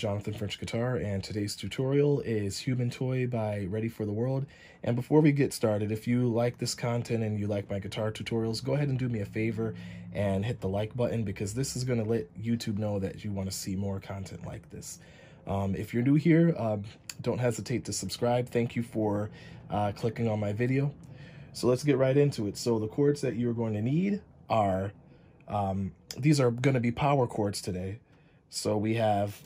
Jonathan French Guitar, and today's tutorial is Human Toy by Ready for the World. And before we get started, if you like this content and you like my guitar tutorials, go ahead and do me a favor and hit the like button because this is going to let YouTube know that you want to see more content like this. Um, if you're new here, um, don't hesitate to subscribe. Thank you for uh, clicking on my video. So let's get right into it. So the chords that you're going to need are, um, these are going to be power chords today. So we have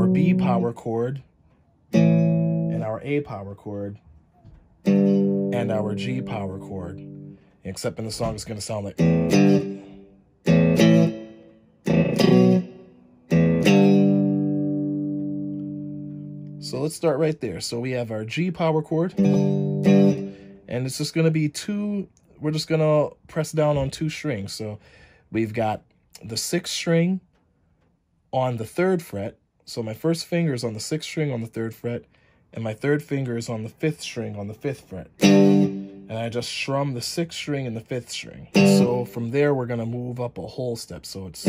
our B mm. power chord and our A power chord and our G power chord. Except in the song, it's going to sound like. So let's start right there. So we have our G power chord. And it's just going to be two, we're just going to press down on two strings. So we've got the sixth string on the third fret. So my first finger is on the sixth string on the third fret, and my third finger is on the fifth string on the fifth fret. And I just strum the sixth string and the fifth string. So from there, we're gonna move up a whole step. So it's,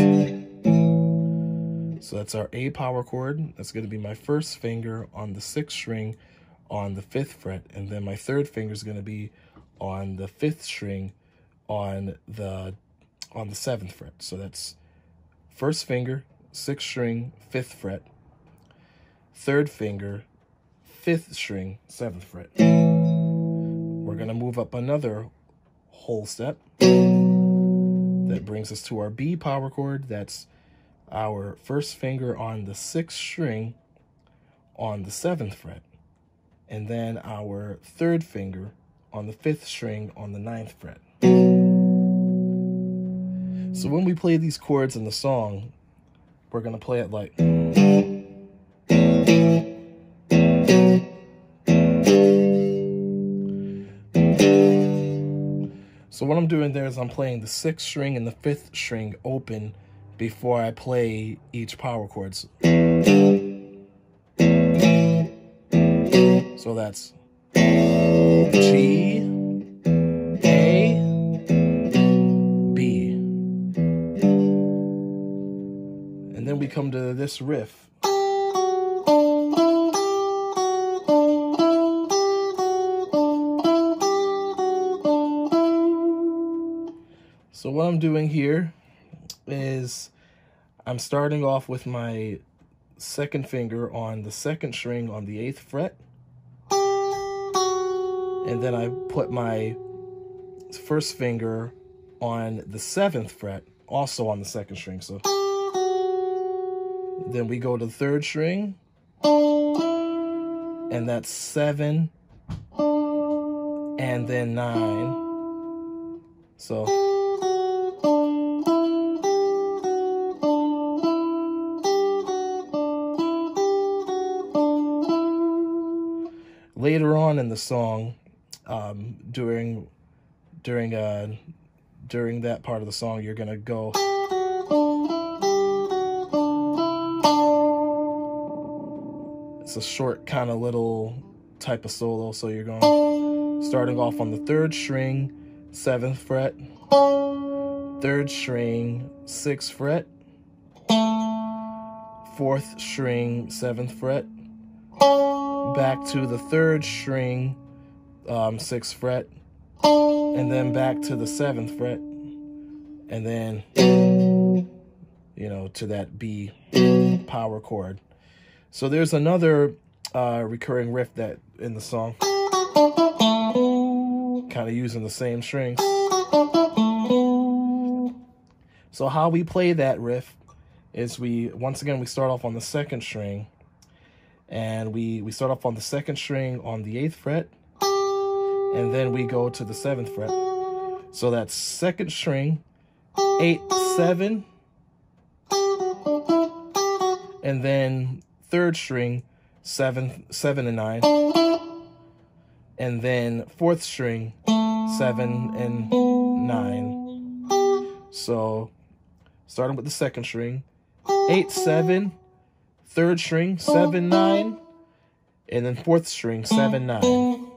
so that's our A power chord. That's gonna be my first finger on the sixth string on the fifth fret. And then my third finger is gonna be on the fifth string on the, on the seventh fret. So that's first finger, sixth string, fifth fret, third finger, fifth string, seventh fret. We're gonna move up another whole step. That brings us to our B power chord. That's our first finger on the sixth string on the seventh fret. And then our third finger on the fifth string on the ninth fret. So when we play these chords in the song, we're going to play it like. So what I'm doing there is I'm playing the sixth string and the fifth string open before I play each power chords. So that's G, come to this riff. So what I'm doing here is I'm starting off with my second finger on the second string on the eighth fret. And then I put my first finger on the seventh fret, also on the second string. So then we go to the third string. And that's seven. And then nine. So. Later on in the song, um, during during uh during that part of the song, you're gonna go. It's a short kind of little type of solo. So you're going starting off on the third string, seventh fret, third string, sixth fret, fourth string, seventh fret, back to the third string, um, sixth fret, and then back to the seventh fret, and then, you know, to that B power chord. So there's another uh, recurring riff that in the song, kind of using the same strings. So how we play that riff is we, once again, we start off on the second string and we, we start off on the second string on the eighth fret and then we go to the seventh fret. So that's second string, eight, seven, and then third string, seven, seven and nine, and then fourth string, seven and nine. So starting with the second string, eight, seven, third string, seven, nine, and then fourth string, seven, nine.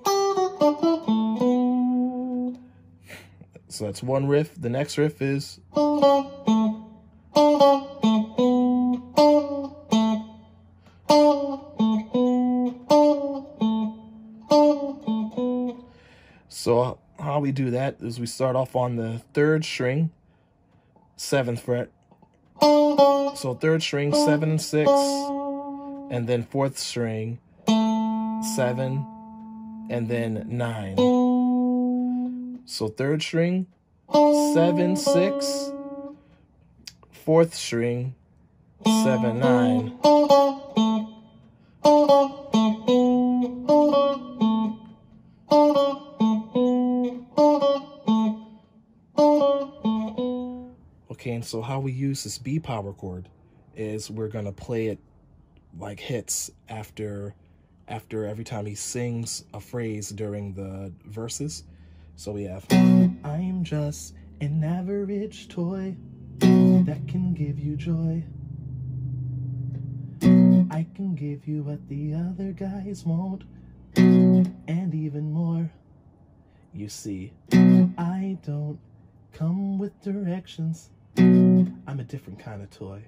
So that's one riff. The next riff is we do that is we start off on the third string, seventh fret. So third string, seven and six, and then fourth string, seven, and then nine. So third string, seven, six, fourth string, seven, nine. Okay, and so how we use this B power chord is we're gonna play it like hits after after every time he sings a phrase during the verses. So we have I'm just an average toy that can give you joy. I can give you what the other guys won't, and even more. You see, I don't come with directions. I'm a different kind of toy.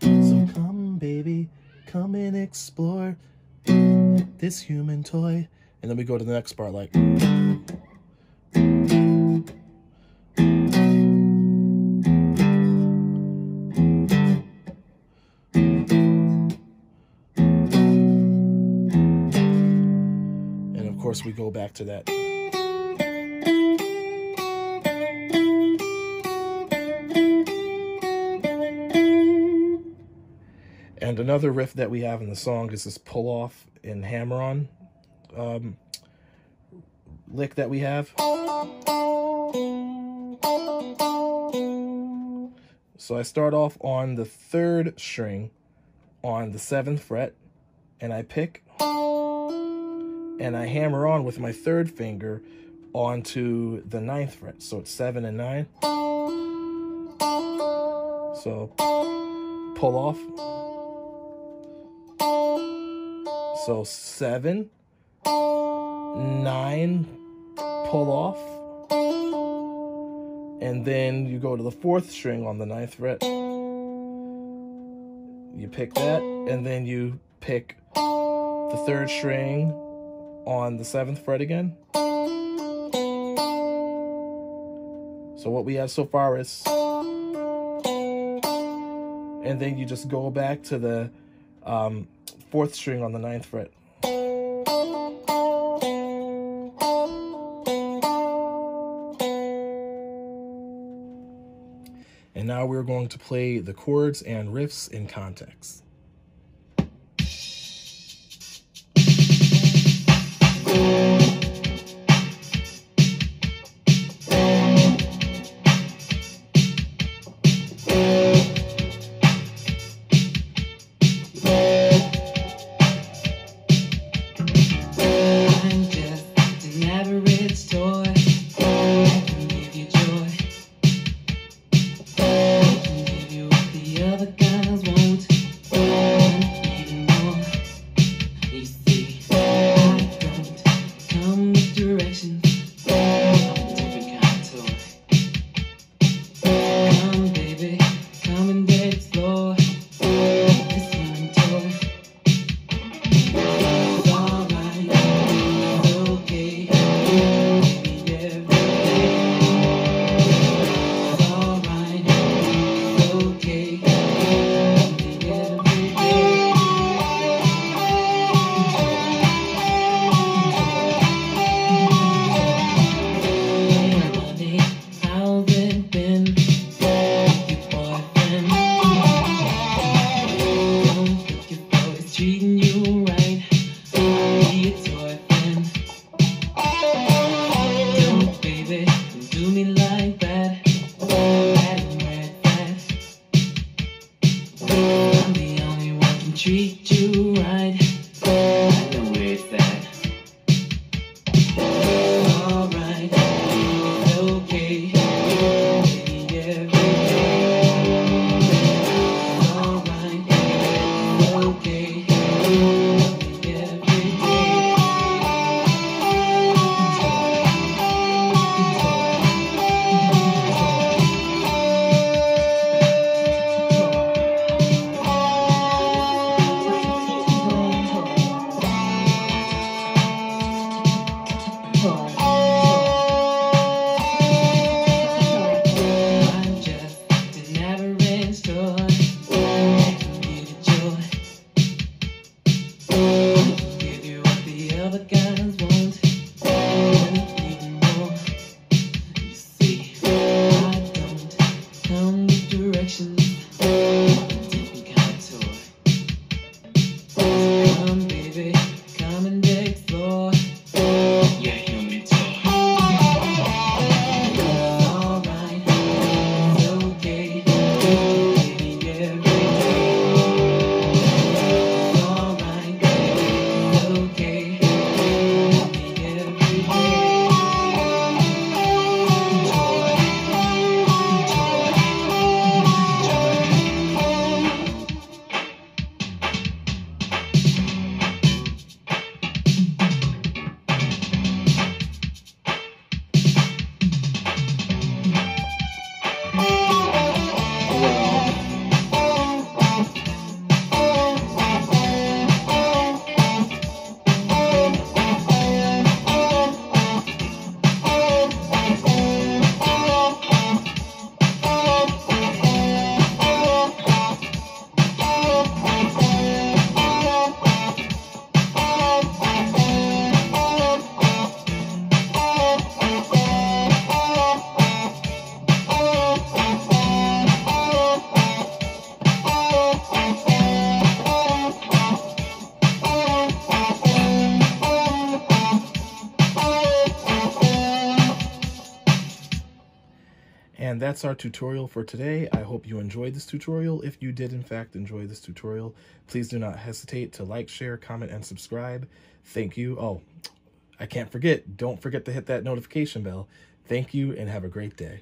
So come, baby, come and explore this human toy. And then we go to the next part, like. And of course, we go back to that. And another riff that we have in the song is this pull off and hammer on um, lick that we have. So I start off on the third string on the seventh fret and I pick and I hammer on with my third finger onto the ninth fret. So it's seven and nine. So pull off. So seven, nine, pull off. And then you go to the fourth string on the ninth fret. You pick that, and then you pick the third string on the seventh fret again. So what we have so far is, and then you just go back to the um, fourth string on the ninth fret. And now we're going to play the chords and riffs in context. That's our tutorial for today. I hope you enjoyed this tutorial. If you did, in fact, enjoy this tutorial, please do not hesitate to like, share, comment, and subscribe. Thank you. Oh, I can't forget, don't forget to hit that notification bell. Thank you and have a great day.